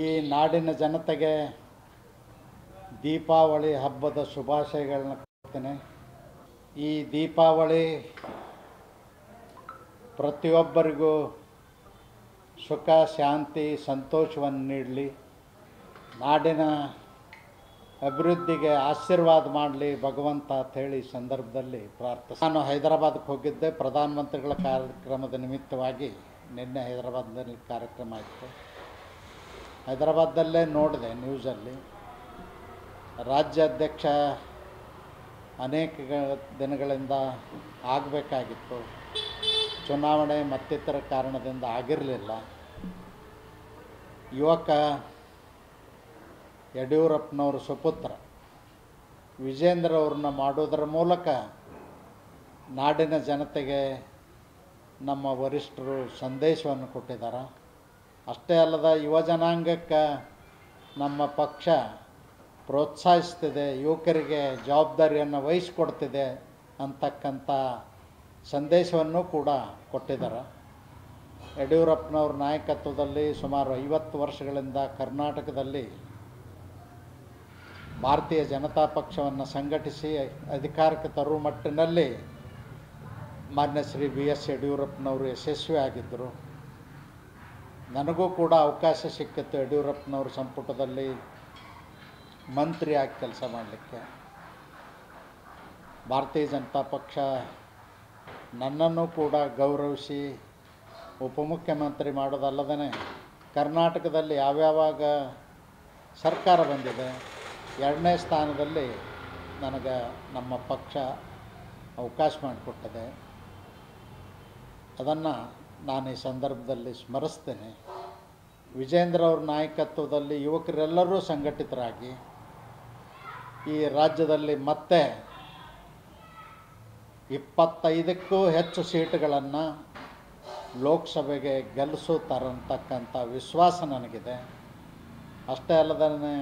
ಈ ನಾಡಿನ ಜನತೆಗೆ ದೀಪಾವಳಿ ಹಬ್ಬದ ಶುಭಾಶಯಗಳನ್ನ ಕೊಡ್ತೇನೆ. ಈ ದೀಪಾವಳಿ ಪ್ರತಿಯೊಬ್ಬರಿಗೂ ಸುಖ, ಶಾಂತಿ, ಸಂತೋಷವನ್ನು ನೀಡಲಿ. ನಾಡಿನ ಅಭಿವೃದ್ಧಿಗೆ ಆಶೀರ್ವಾದ ಮಾಡಲಿ ಭಗವಂತ ಈ ಸಂದರ್ಭದಲ್ಲಿ ಪ್ರಾರ್ಥನೆ ನಾನು ಹೈದರಾಬಾದ್ಗೆ ಹೋಗಿದ್ದೆ. ಪ್ರಧಾನಮಂತ್ರಿಗಳ ಕಾರ್ಯಕ್ರಮದ ನಿಮಿತ್ತವಾಗಿ ನಿನ್ನೆ ಹೈದರಾಬಾದ್ನಲ್ಲಿ ಕಾರ್ಯಕ್ರಮ ಇತ್ತು ಹೈದರಾಬಾದ್ದಲ್ಲೇ ನೋಡಿದೆ ನ್ಯೂಸಲ್ಲಿ. ರಾಜ್ಯಾಧ್ಯಕ್ಷ ಅನೇಕ ದಿನಗಳಿಂದ ಆಗಬೇಕಾಗಿತ್ತು. ಚುನಾವಣೆ ಮತ್ತಿತರ ಕಾರಣದಿಂದ ಆಗಿರಲಿಲ್ಲ. ಯುವಕ ಯಡಿಯೂರಪ್ಪನವ್ರ ಸುಪುತ್ರ ವಿಜೇಂದ್ರ ಅವ್ರನ್ನ ಮಾಡೋದರ ಮೂಲಕ ನಾಡಿನ ಜನತೆಗೆ ನಮ್ಮ ವರಿಷ್ಠರು ಸಂದೇಶವನ್ನು ಕೊಟ್ಟಿದ್ದಾರೆ. ಅಷ್ಟೇ ಅಲ್ಲದ ಯುವ ಜನಾಂಗಕ್ಕೆ ನಮ್ಮ ಪಕ್ಷ ಪ್ರೋತ್ಸಾಹಿಸ್ತಿದೆ, ಯುವಕರಿಗೆ ಜವಾಬ್ದಾರಿಯನ್ನು ವಹಿಸಿಕೊಡ್ತಿದೆ ಅಂತಕ್ಕಂಥ ಸಂದೇಶವನ್ನು ಕೂಡ ಕೊಟ್ಟಿದ್ದಾರೆ. ಯಡಿಯೂರಪ್ಪನವ್ರ ನಾಯಕತ್ವದಲ್ಲಿ ಸುಮಾರು ಐವತ್ತು ವರ್ಷಗಳಿಂದ ಕರ್ನಾಟಕದಲ್ಲಿ ಭಾರತೀಯ ಜನತಾ ಪಕ್ಷವನ್ನು ಸಂಘಟಿಸಿ ಅಧಿಕಾರಕ್ಕೆ ತರುವ ಮಟ್ಟಿನಲ್ಲಿ ಮಾನ್ಯ ಶ್ರೀ ಬಿ ಎಸ್ ಯಡಿಯೂರಪ್ಪನವರು ಯಶಸ್ವಿ ಆಗಿದ್ದರು ನನಗೂ ಕೂಡ ಅವಕಾಶ ಸಿಕ್ಕಿತ್ತು ಯಡಿಯೂರಪ್ಪನವ್ರ ಸಂಪುಟದಲ್ಲಿ ಮಂತ್ರಿಯಾಗಿ ಕೆಲಸ ಮಾಡಲಿಕ್ಕೆ. ಭಾರತೀಯ ಜನತಾ ಪಕ್ಷ ನನ್ನನ್ನು ಕೂಡ ಗೌರವಿಸಿ ಉಪಮುಖ್ಯಮಂತ್ರಿ ಮಾಡೋದಲ್ಲದೇ ಕರ್ನಾಟಕದಲ್ಲಿ ಯಾವ್ಯಾವಾಗ ಸರ್ಕಾರ ಬಂದಿದೆ, ಎರಡನೇ ಸ್ಥಾನದಲ್ಲಿ ನನಗೆ ನಮ್ಮ ಪಕ್ಷ ಅವಕಾಶ ಮಾಡಿಕೊಟ್ಟಿದೆ. ಅದನ್ನು ನಾನು ಈ ಸಂದರ್ಭದಲ್ಲಿ ಸ್ಮರಿಸ್ತೇನೆ. ವಿಜೇಂದ್ರ ಅವ್ರ ನಾಯಕತ್ವದಲ್ಲಿ ಯುವಕರೆಲ್ಲರೂ ಸಂಘಟಿತರಾಗಿ ಈ ರಾಜ್ಯದಲ್ಲಿ ಮತ್ತೆ ಇಪ್ಪತ್ತೈದಕ್ಕೂ ಹೆಚ್ಚು ಸೀಟುಗಳನ್ನು ಲೋಕಸಭೆಗೆ ಗೆಲ್ಲಿಸುತ್ತಾರಂತಕ್ಕಂಥ ವಿಶ್ವಾಸ ನನಗಿದೆ. ಅಷ್ಟೇ ಅಲ್ಲದೇ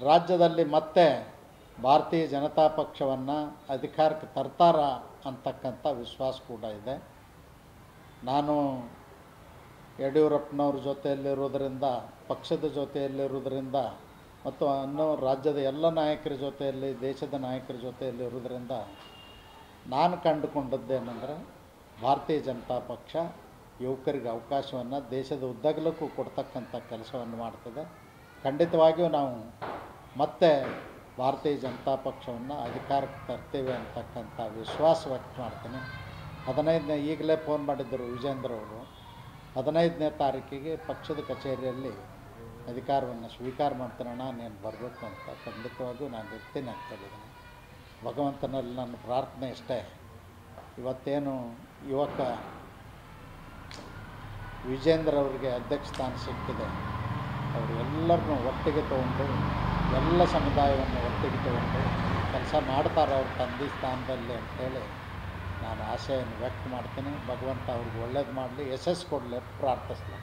ರಾಜ್ಯದಲ್ಲಿ ಮತ್ತೆ ಭಾರತೀಯ ಜನತಾ ಪಕ್ಷವನ್ನು ಅಧಿಕಾರಕ್ಕೆ ತರ್ತಾರ ಅಂತಕ್ಕಂಥ ವಿಶ್ವಾಸ ಕೂಡ ಇದೆ. ನಾನು ಯಡಿಯೂರಪ್ಪನವ್ರ ಜೊತೆಯಲ್ಲಿರೋದರಿಂದ ಪಕ್ಷದ ಜೊತೆಯಲ್ಲಿರೋದರಿಂದ ಮತ್ತು ಅನ್ನೋ ರಾಜ್ಯದ ಎಲ್ಲ ನಾಯಕರ ಜೊತೆಯಲ್ಲಿ, ದೇಶದ ನಾಯಕರ ಜೊತೆಯಲ್ಲಿ ಇರೋದರಿಂದ ನಾನು ಕಂಡುಕೊಂಡದ್ದೇನೆಂದರೆ, ಭಾರತೀಯ ಜನತಾ ಪಕ್ಷ ಯುವಕರಿಗೆ ಅವಕಾಶವನ್ನು ದೇಶದ ಉದ್ದಗಲಕ್ಕೂ ಕೊಡ್ತಕ್ಕಂಥ ಕೆಲಸವನ್ನು ಮಾಡ್ತದೆ. ಖಂಡಿತವಾಗಿಯೂ ನಾವು ಮತ್ತೆ ಭಾರತೀಯ ಜನತಾ ಪಕ್ಷವನ್ನು ಅಧಿಕಾರಕ್ಕೆ ತರ್ತೇವೆ ಅಂತಕ್ಕಂಥ ವಿಶ್ವಾಸ ವ್ಯಕ್ತ ಮಾಡ್ತೀನಿ. ಹದಿನೈದನೇ ಈಗಲೇ ಫೋನ್ ಮಾಡಿದ್ದರು ವಿಜೇಂದ್ರ ಅವರು. ಹದಿನೈದನೇ ತಾರೀಕಿಗೆ ಪಕ್ಷದ ಕಚೇರಿಯಲ್ಲಿ ಅಧಿಕಾರವನ್ನು ಸ್ವೀಕಾರ ಮಾಡ್ತೀನಣ್ಣ ನೀನು ಬರಬೇಕು ಅಂತ. ಖಂಡಿತವಾಗಿಯೂ ನಾನು ಇರ್ತೀನಿ ಅಂತ ಭಗವಂತನಲ್ಲಿ ನನ್ನ ಪ್ರಾರ್ಥನೆ ಇಷ್ಟೇ. ಇವತ್ತೇನು ಯುವಕ ವಿಜೇಂದ್ರ ಅವರಿಗೆ ಅಧ್ಯಕ್ಷ ಸ್ಥಾನ ಸಿಕ್ಕಿದೆ. ಅವರು ಎಲ್ಲರನ್ನೂ ಒಟ್ಟಿಗೆ ತಗೊಂಡು, ಎಲ್ಲ ಸಮುದಾಯವನ್ನು ಒಟ್ಟಿಗೆ ತಗೊಂಡು ಕೆಲಸ ಮಾಡ್ತಾರೆ ಅವ್ರ ತಂದೆ ಸ್ಥಾನದಲ್ಲಿ ಅಂತೇಳಿ ನಾನು ಆಶೆಯನ್ನು ವ್ಯಕ್ತ ಮಾಡ್ತೀನಿ. ಭಗವಂತ ಅವ್ರಿಗೆ ಒಳ್ಳೇದು ಮಾಡಲಿ ಯಶಸ್ಸು ಕೊಡಲಿ ಪ್ರಾರ್ಥಿಸ್ತೀನಿ.